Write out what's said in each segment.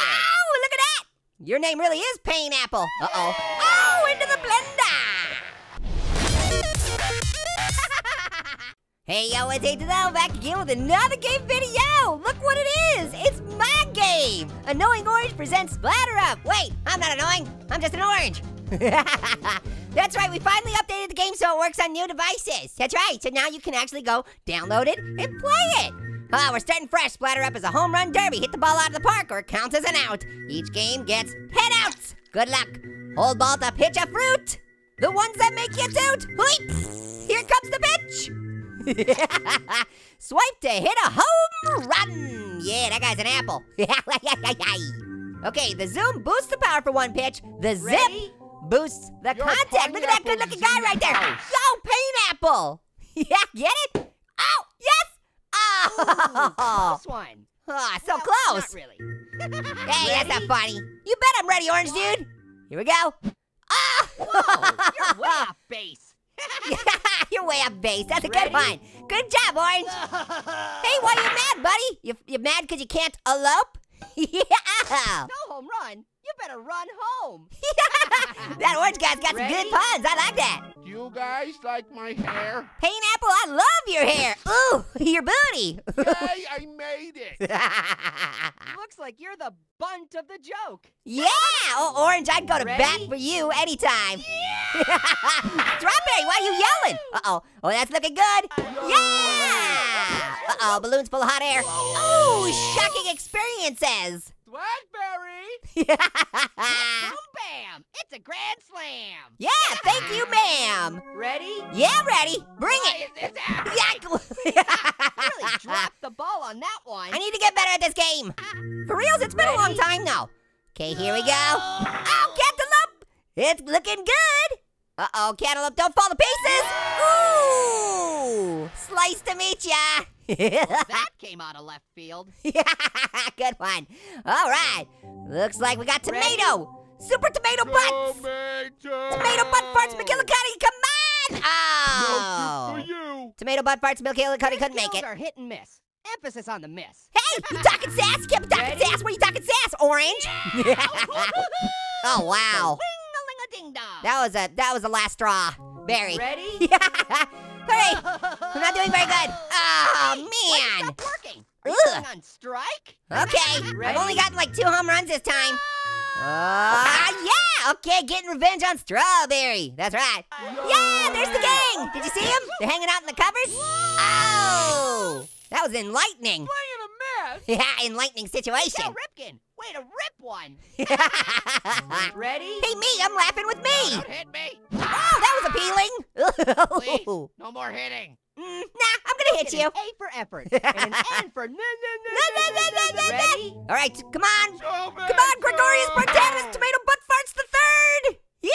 Look at that! Your name really is Pineapple. Uh-oh. Oh, into the blender! hey, yo, it's H2O back again with another game video! Look what it is! It's my game! Annoying Orange presents Splatter Up! Wait, I'm not annoying, I'm just an orange. That's right, we finally updated the game so it works on new devices. That's right, so now you can actually go download it and play it. Ah, we're starting fresh. Splatter Up is a home run derby. Hit the ball out of the park or it counts as an out. Each game gets 10 outs. Good luck. Hold ball to pitch a fruit. The ones that make you toot. Leap. Here comes the pitch. Swipe to hit a home run. Yeah, that guy's an apple. okay, the zoom boosts the power for one pitch. The zip Ready? boosts the Your contact. Look at that good looking guy right there. house. Yo, pineapple. yeah, get it? Oh, yes. Oh, Close one. Ah, so Well, close. Not really. Hey, that's not funny. You bet I'm ready, Orange Dude. Here we go. Ah! Whoa, you're way off base. You're way off base. That's a good one. Good job, Orange. Hey, why are you mad, buddy? You, you mad because you can't elope? yeah. No home run. You better run home. that orange guy's got some good puns. I like that. Do you guys like my hair? Pineapple, I love your hair. Ooh, your booty. Yay, I made it! Looks like you're the bunt of the joke. yeah, oh, Orange, I'd go to bat for you anytime. Strawberry, why are you yelling? Uh-oh. Oh, that's looking good. Yeah! Uh-oh, balloon's full of hot air. Ooh, shocking experiences. Blackberry! Boom bam! It's a grand slam. yeah, thank you, ma'am. Ready? Yeah, ready. Bring Why it. is this? Yeah. Really dropped the ball on that one. I need to get better at this game. For reals, it's been a long time now. Okay, here we go. Oh, cantaloupe! It's looking good. Uh-oh, cantaloupe, don't fall to pieces. Ooh, slice to meet ya. That came out of left field. good one. All right, looks like we got Ready? tomato. Super tomato butts. Tomato! Tomato butt farts, McGillicuddy, come on. Oh. good for you! Tomato butt farts, McGillicuddy couldn't make Skills it. are hit and miss. Emphasis on the miss. Hey, you talking sass? You can't be talking Ready? sass. What are you talking sass, Orange? oh, wow. Wing-a-ling-a-ding dong. That was a that was the last straw. Barry. Ready? Hurry! I'm not doing very good. Oh man. working? Are you Ugh. on strike? Okay. I've only gotten like two home runs this time. Ah, yeah. Okay, getting revenge on Strawberry. That's right. Yeah, there's the gang. Did you see them? They're hanging out in the covers. Oh, that was enlightening. Playing a mess! Yeah, enlightening situation. Cal Ripken, way to rip one. Ready? Hey, me, I'm laughing with me. Don't hit me! Oh, that was appealing! Please, no more hitting! Mm, nah, I'm gonna hit you. An A for effort and an N for no, no, No, no, no, no, no, no. Ready? All right, come on. Tomato! Come on, Gregorius Spartanus, Tomato Butt Farts the third! Yeah!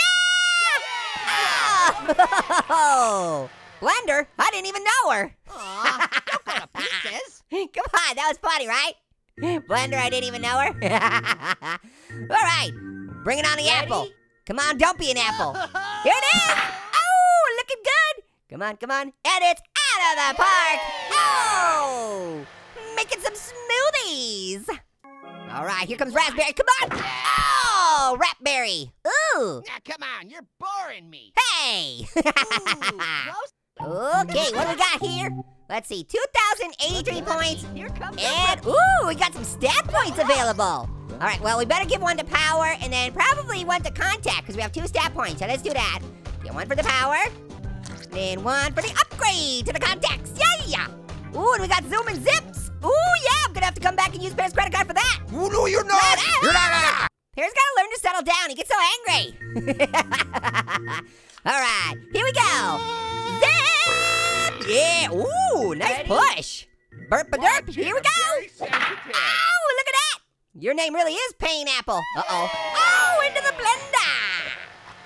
Oh! Blender, I didn't even know her. Aw, don't go to pieces. Come on, that was funny, right? Blender, I didn't even know her. All right, bring it on the apple. Come on, don't be an apple. Here it is! Oh, looking good! Come on, come on. And it's out of the park! Oh! Making some smoothies! All right, here comes raspberry. Come on! Oh, rapberry! Ooh! Now, come on, you're boring me! Hey! Ooh. Okay, what do we got here? Let's see, 2,083 points. Here comes the And, ooh, we got some stat points available. All right, well, we better give one to power and then probably one to contact because we have two stat points. So let's do that. Get one for the power, then one for the upgrade to the contacts. Yeah! Yeah. Ooh, and we got zoom and zips. Ooh, yeah, I'm gonna have to come back and use Pear's credit card for that. Oh, no, you're not! Ah! ah you're not! Ah, ah. Pear's gotta learn to settle down. He gets so angry. All right, here we go. Burp a derp, here we go. very sensitive. Ow, look at that! Your name really is Pineapple. Uh-oh. Oh, into the blender!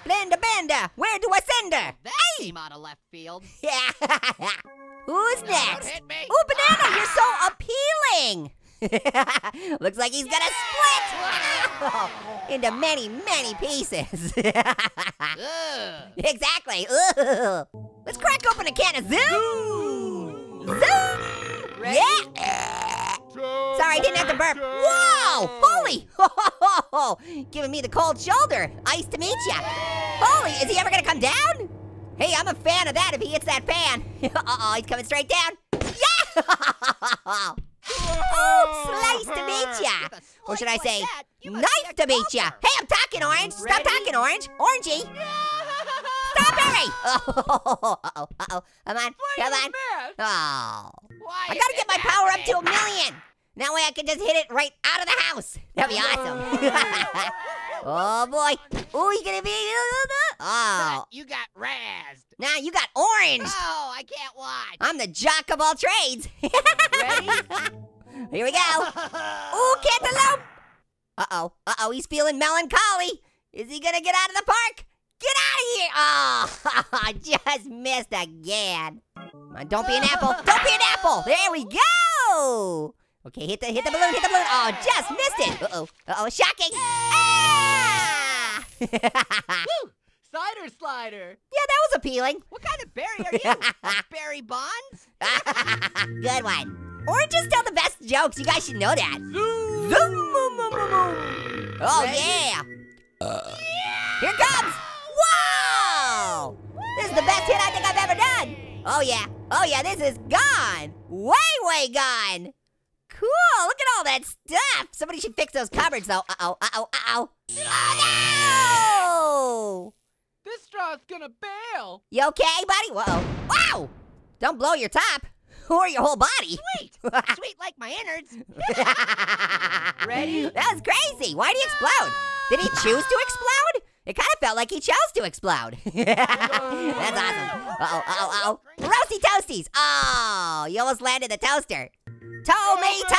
Blender, bender, where do I send her? That came out of left field. Yeah. Who's Don't next? hit me! Ooh, Banana, you're so appealing! Looks like he's gonna split into many, many pieces. Exactly. Ugh. Let's crack open a can of Zoom! Zoom! Ready? Yeah! Sorry, I didn't have to burp. Whoa! Holy! Oh, giving me the cold shoulder. Ice to meet ya. Holy, is he ever gonna come down? Hey, I'm a fan of that if he hits that fan. Uh-oh, he's coming straight down. Yeah! oh, slice to meet ya. Or should I say, that, you must knife to meet ya. Hey, I'm talking orange. Stop talking orange. Orangey. Strawberry. Oh, uh-oh, uh-oh. Come on, come on. Miss. Oh. Why I gotta get this my power up to a million. That way I can just hit it right out of the house. That'd be awesome. oh boy. Oh, you gonna be. Oh. You got razzed. Now you got orange. Oh, I can't watch. I'm the jock of all trades. Ready? Here we go. Ooh, cantaloupe. Uh oh. Uh oh. He's feeling melancholy. Is he gonna get out of the park? Get out of here! Oh, just missed again. On, don't be an apple. Don't be an apple. There we go. Okay, hit the hit the balloon. Hit the balloon. Oh, just missed it. Uh oh. Uh oh. Shocking. Ah! Cider slider. Yeah, that was appealing. What kind of berry are you? Berry bonds? Good one. Orange is still the best jokes. You guys should know that. Zoom, boom. Oh yeah. Here comes. Whoa! This is the best hit I think I've ever done. Oh yeah. Oh yeah. This is gone. Way way gone. Cool. Look at all that stuff. Somebody should fix those cupboards though. Uh oh. Uh oh. Uh oh. Oh no! This straw's gonna bail. You okay, buddy? Whoa. Wow! Don't blow your top or your whole body. Sweet. Sweet like my innards. Ready? That was crazy. Why'd he explode? Did he choose to explode? It kind of felt like he chose to explode. That's awesome. Uh-oh, uh-oh, uh-oh. Roasty toasties. Oh, you almost landed the toaster. Tomato!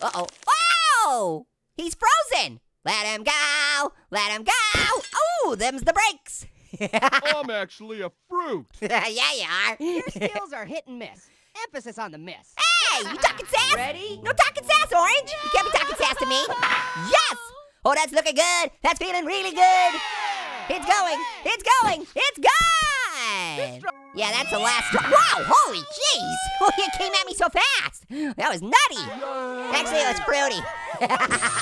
Uh-oh. Whoa! He's frozen. Let him go. Let him go. Oh, them's the brakes. I'm actually a fruit. yeah, you are. Your skills are hit and miss. Emphasis on the miss. Hey, you talking sass? Ready? No talking sass, Orange. You can't be talking sass to me. Yes! Oh, that's looking good. That's feeling really good. It's going. It's going. It's gone. Yeah, that's the last. Wow, holy jeez. Oh, you came at me so fast. That was nutty. Actually, it was fruity.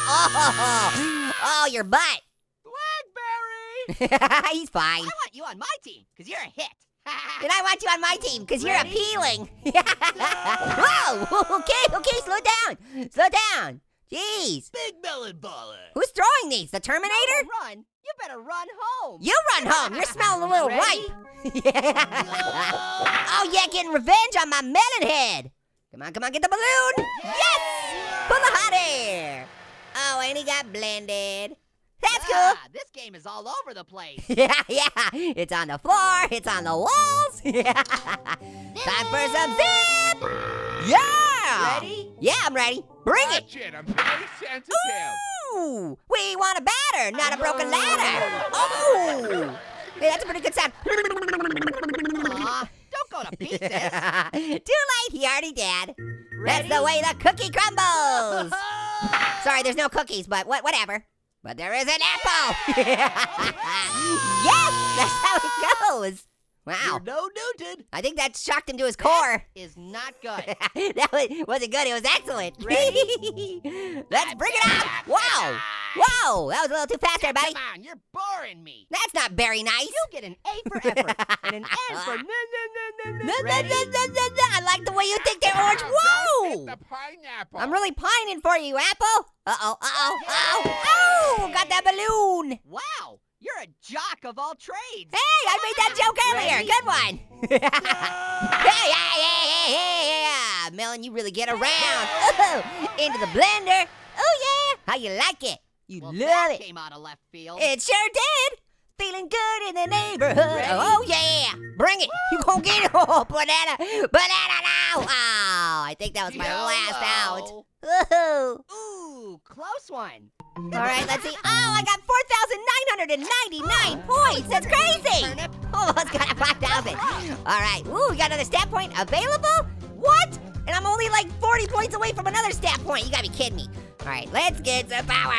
oh, oh, your butt. Blackberry. He's fine. I want you on my team, because you're a hit. And I want you on my team because you're appealing. Whoa! Okay, okay, slow down. Slow down. Jeez. Big melon baller. Who's throwing these? The Terminator? Run. You better run home. You run home. You're smelling a little Ready? ripe. oh, yeah, getting revenge on my melon head. Come on, come on, get the balloon. Yes! Full of hot air. Oh, and he got blended. That's cool. Ah, this game is all over the place. Yeah, yeah. It's on the floor. It's on the walls. Yeah. Time for some zip. Yeah. Ready? Yeah, I'm ready. Bring it. Watch it. I'm very sensitive. Ooh, we want a batter, not a broken ladder. Oh, hey, that's a pretty good sound. Aw, don't go to pieces. Too late, he already did. That's the way the cookie crumbles. Sorry, there's no cookies, but what, whatever. But there is an apple. yes, that's how it goes. Wow, no Newton. I think that shocked him to his core. Is not good. that was, wasn't good. It was excellent. Ready? Let's bring it up. Wow. Whoa, that was a little too fast there, buddy. Come on, you're boring me. That's not very nice. You get an A for effort and an N for no. I like the way you think there, Orange. Whoa! the pineapple. I'm really pining for you, Apple. Uh-oh, uh-oh, uh-oh. Oh, got that balloon. Wow, you're a jock of all trades. Hey, I made that joke earlier. Good one. yeah, yeah, yeah, yeah, yeah, yeah. Melon, you really get around. Oh, into the blender. Oh, yeah. How you like it? You Well, love it. came out of left field. It sure did. Feeling good in the neighborhood. Ready? Oh yeah, bring it. You gonna get it? Oh, banana, banana now. Oh, I think that was my last out. Woohoo. Ooh, close one. All right, let's see. Oh, I got 4,999 points. That's crazy. Turnip. Almost got a 5,000. All right. Ooh, we got another stat point available? What? And I'm only like 40 points away from another stat point. You gotta be kidding me. All right, let's get some power.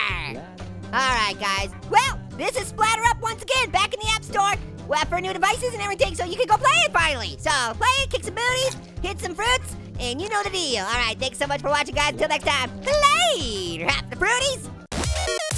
All right, guys. Well, this is Splatter Up once again, back in the App Store. Well, for new devices and everything, so you can go play it finally. So play it, kick some booties, hit some fruits, and you know the deal. All right, thanks so much for watching, guys. Until next time, later. Have the fruities you